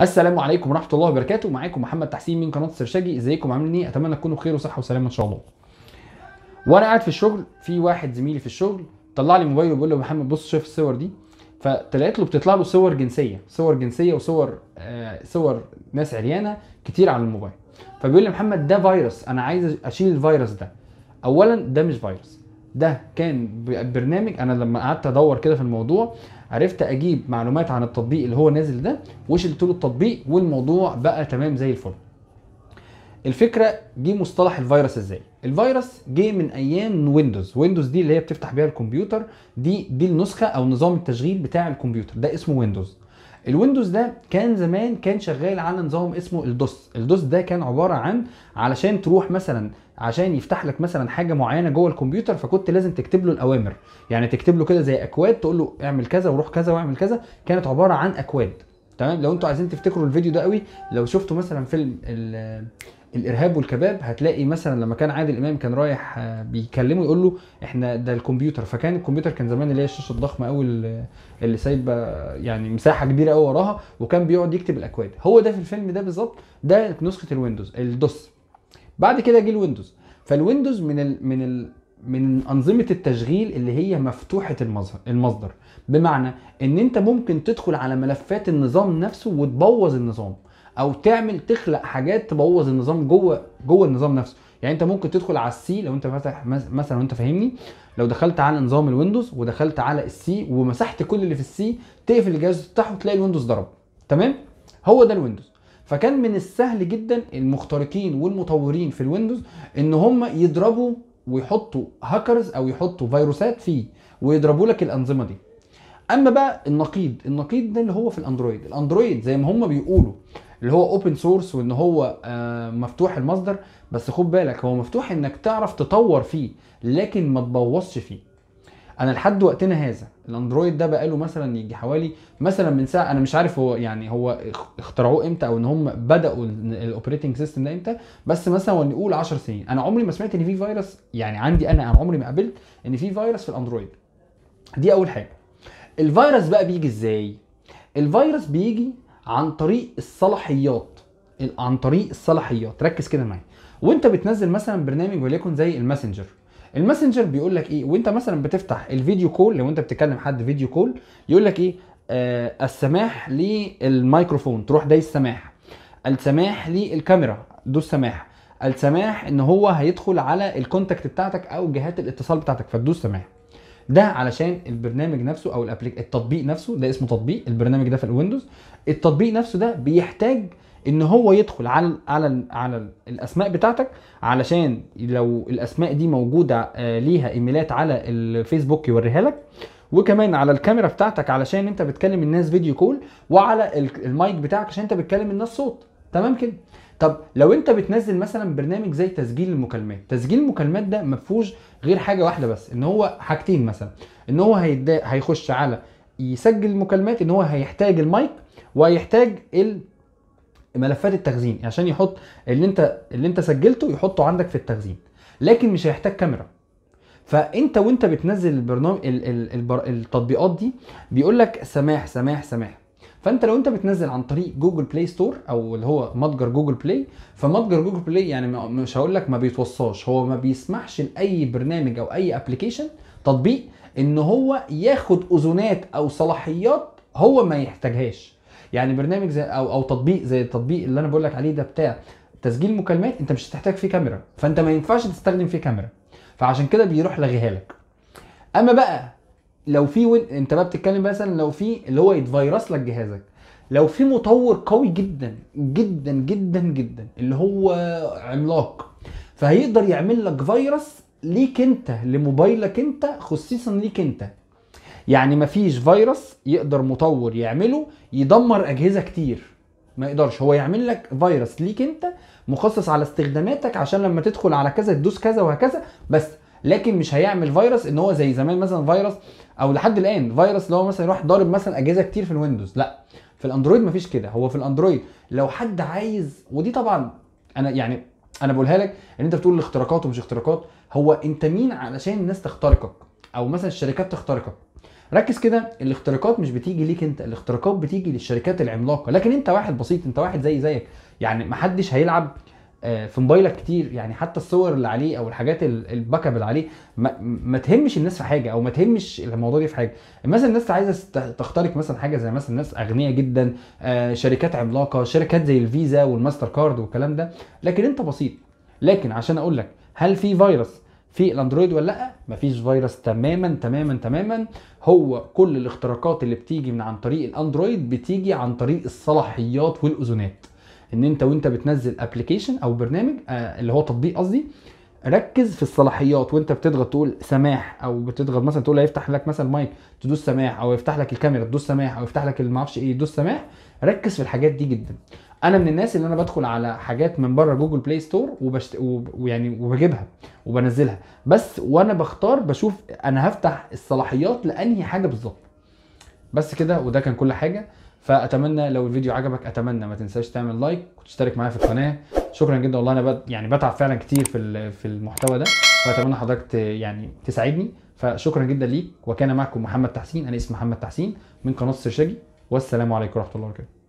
السلام عليكم ورحمة الله وبركاته. معاكم محمد تحسين من قناة السرشاجي إزيكم؟ عاملين إيه؟ أتمنى تكونوا بخير وصحة وسلامة إن شاء الله. وأنا قاعد في الشغل في واحد زميلي في الشغل طلع لي موبايله وبيقول له محمد بص شايف الصور دي؟ فطلعت له بتطلع له صور جنسية صور جنسية وصور آه صور ناس عريانة كتير على الموبايل. فبيقول لي محمد ده فيروس. أنا عايز أشيل الفيروس ده. اولا ده مش فيروس. ده كان برنامج أنا لما قعدت أدور كده في الموضوع عرفت أجيب معلومات عن التطبيق اللي هو نازل ده وشلت له التطبيق والموضوع بقى تمام زي الفل. الفكرة جه مصطلح الفيروس إزاي؟ الفيروس جه من أيام Windows Windows دي اللي هي بتفتح بيها الكمبيوتر دي دي النسخة أو نظام التشغيل بتاع الكمبيوتر ده اسمه Windows ال Windows ده كان زمان كان شغال على نظام اسمه ال DOS. ال DOS ده كان عبارة عن علشان تروح مثلا عشان يفتح لك مثلا حاجة معينة جوه الكمبيوتر فكنت لازم تكتب له الأوامر. يعني تكتب له كده زي أكواد تقول له اعمل كذا وروح كذا واعمل كذا. كانت عبارة عن أكواد. تمام؟ لو أنتوا عايزين تفتكروا الفيديو ده قوي لو شفتوا مثلا فيلم الإرهاب والكباب هتلاقي مثلا لما كان عادل إمام كان رايح آه، بيكلمه يقول له إحنا ده الكمبيوتر. فكان الكمبيوتر كان زمان اللي هي الشاشة الضخمة قوي اللي سايبة يعني مساحة كبيرة قوي وراها وكان بيقعد يكتب الأكواد. هو ده في الفيلم ده بالظبط ده نسخة ال Windows ال DOS. بعد كده جه ال Windows. فالويندوز من ال من ال من أنظمة التشغيل اللي هي مفتوحة المظهر المصدر. بمعنى إن أنت ممكن تدخل على ملفات النظام نفسه وتبوظ النظام. أو تعمل تخلق حاجات تبوظ النظام جوه جوه النظام نفسه. يعني أنت ممكن تدخل على ال C لو أنت فاتح مثلا وانت فاهمني؟ لو دخلت على نظام الويندوز ودخلت على ال C ومسحت كل اللي في ال C تقفل الجهاز وتفتحه تلاقي الويندوز ضرب. تمام؟ هو ده الويندوز. فكان من السهل جدا المخترقين والمطورين في الويندوز إن هم يضربوا ويحطوا هاكرز أو يحطوا فيروسات فيه ويضربوا لك الأنظمة دي. أما بقى النقيض النقيض ده اللي هو في الأندرويد. الأندرويد زي ما هم بيقولوا اللي هو open source وإن هو آه، مفتوح المصدر. بس خد بالك هو مفتوح إنك تعرف تطور فيه لكن ما تبوظش فيه. أنا لحد وقتنا هذا الأندرويد ده بقاله مثلا يجي حوالي مثلا من ساعة أنا مش عارف هو يعني هو اخ- اخترعوه إمتى أو إن هم بدأوا ال operating system ده إمتى. بس مثلا نقول 10 سنين. أنا عمري ما سمعت إن في فيروس يعني عندي أنا أنا عمري ما قابلت إن في فيروس في الأندرويد. دي أول حاجة. الفيروس بقى بيجي إزاي؟ الفيروس بيجي عن طريق الصلاحيات. ال- عن طريق الصلاحيات. ركز كده معايا. وانت بتنزل مثلا برنامج وليكن زي الماسنجر. الماسنجر بيقول لك إيه؟ وانت مثلا بتفتح ال video call لو انت بتكلم حد video call يقول لك إيه؟ آه السماح للميكروفون. تروح دايس سماح. السماح للكاميرا. دوس سماح. السماح إن هو هيدخل على ال contact بتاعتك أو جهات الاتصال بتاعتك فتدوس سماح. ده علشان البرنامج نفسه أو التطبيق نفسه ده اسمه تطبيق البرنامج ده في الويندوز. التطبيق نفسه ده بيحتاج إن هو يدخل على على على الأسماء بتاعتك علشان لو الأسماء دي موجودة آه، ليها إيميلات على الفيسبوك يوريها لك. وكمان على الكاميرا بتاعتك علشان أنت بتكلم الناس فيديو كول وعلى ال- المايك بتاعك عشان أنت بتكلم الناس صوت. تمام كده؟ طب لو انت بتنزل مثلا برنامج زي تسجيل المكالمات تسجيل المكالمات ده ما فيهوش غير حاجة واحدة بس إن هو حاجتين مثلا إن هو هيدا هيخش على يسجل المكالمات إن هو هيحتاج المايك وهيحتاج ملفات التخزين عشان يحط اللي انت اللي انت سجلته يحطه عندك في التخزين لكن مش هيحتاج كاميرا. فأنت وأنت بتنزل البرنامج ال- ال- البر- التطبيقات دي بيقول لك سماح سماح سماح. فانت لو انت بتنزل عن طريق جوجل بلاي ستور أو اللي هو متجر جوجل بلاي فمتجر جوجل بلاي يعني مش هقول لك ما بيتوصاش هو ما بيسمحش لأي برنامج أو أي application تطبيق إن هو ياخد اذونات أو صلاحيات هو ما يحتاجهاش. يعني برنامج زي أو أو تطبيق زي التطبيق اللي أنا بقول لك عليه ده بتاع تسجيل مكالمات أنت مش هتحتاج فيه كاميرا فأنت ما ينفعش تستخدم فيه كاميرا. فعشان كده بيروح لاغيها لك. أما بقى لو في وين... انت بقى بتتكلم مثلا لو في اللي هو يتفيرس لك جهازك. لو في مطور قوي جدا جدا جدا جدا اللي هو عملاق فهيقدر يعمل لك فيروس ليك انت لموبايلك انت خصيصا ليك انت. يعني مفيش فيروس يقدر مطور يعمله يدمر أجهزة كتير. ما يقدرش هو يعمل لك فيروس ليك انت مخصص على استخداماتك عشان لما تدخل على كذا تدوس كذا وهكذا بس لكن مش هيعمل فيروس ان هو زي زمان مثلا فيروس أو لحد الان فيروس اللي هو مثلا يروح ضارب مثلا اجهزة كتير في الويندوز. لا في الاندرويد مفيش كده. هو في الاندرويد لو حد عايز ودي طبعا أنا يعني أنا بقولها لك إن أنت بتقول الاختراقات ومش اختراقات. هو أنت مين علشان الناس تخترقك؟ أو مثلا الشركات تخترقك. ركز كده الاختراقات مش بتيجي ليك أنت الاختراقات بتيجي للشركات العملاقة. لكن أنت واحد بسيط أنت واحد زي زيك. يعني محدش هيلعب في موبايلك كتير يعني حتى الصور اللي عليه أو الحاجات ال- ال backup اللي عليه ما, ما تهمش الناس في حاجة أو ما تهمش الموضوع ده في حاجة. مثلا الناس عايزة تخترق مثلا حاجة زي مثلا ناس أغنياء جدا آه، شركات عملاقة شركات زي الفيزا والماستر كارد والكلام ده. لكن أنت بسيط. لكن عشان أقول لك هل في فيروس في الأندرويد ولا لأ؟ مفيش فيروس تماما تماما تماما. هو كل الاختراقات اللي بتيجي من عن طريق الأندرويد بتيجي عن طريق الصلاحيات والاذونات إن أنت وأنت بتنزل application أو برنامج آه اللي هو تطبيق قصدي ركز في الصلاحيات وأنت بتضغط تقول سماح أو بتضغط مثلا تقول هيفتح لك مثلا المايك تدوس سماح أو يفتح لك الكاميرا تدوس سماح أو يفتح لك اللي معرفش إيه تدوس سماح ركز في الحاجات دي جدا. أنا من الناس اللي أنا بدخل على حاجات من بره جوجل بلاي ستور وبشت... وب- ويعني وبجيبها وبنزلها. بس وأنا بختار بشوف أنا هفتح الصلاحيات لأنهي حاجة بالظبط. بس كده وده كان كل حاجة. فأتمنى لو الفيديو عجبك أتمنى ما تنساش تعمل like وتشترك معايا في القناة شكرا جدا والله أنا. يعني بتعب فعلا كتير في في المحتوى ده فأتمنى حضرتك. يعني تساعدني فشكرا جدا ليك وكان معكم محمد تحسين أنا اسمي محمد تحسين من قناة السرشاجي والسلام عليكم ورحمة الله وبركاته